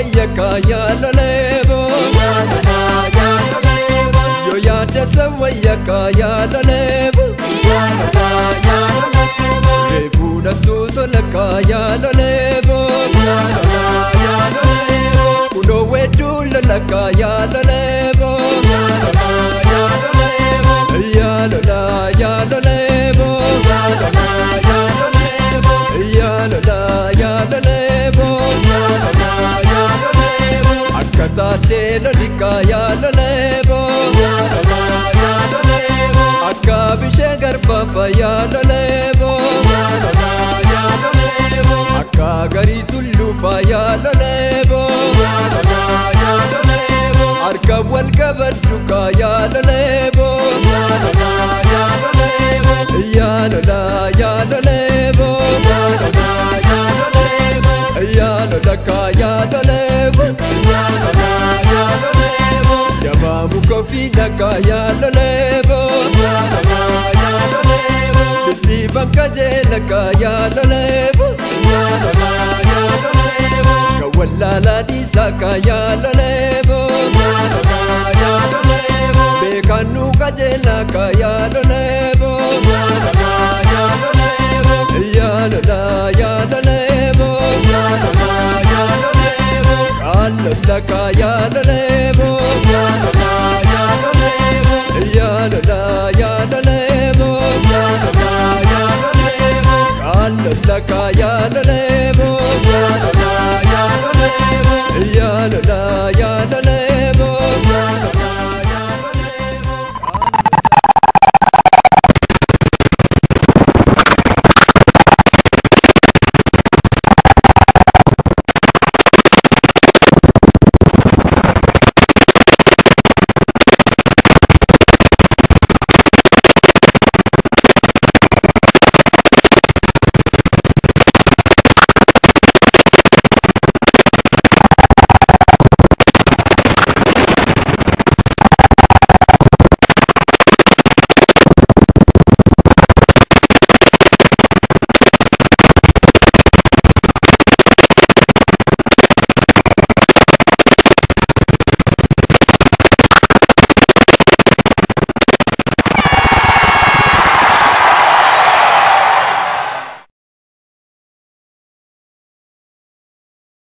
ወየካ ያለሌቦ yo ya desa waya ka ya la leva taatee lolikka yaaloleebo akka bishee garbaafa yaaloleebo akka garii tulluufa yaaloleebo harka jamaa muka fiida ka yaaloleebo bitti bakka jeela ka yaaloleebo ka wallaalaa dhiisaa ka yaaloleebo beekannu qajeela ka yaaloleebo yaalola yaaloleebo qaalola لك يا لليبو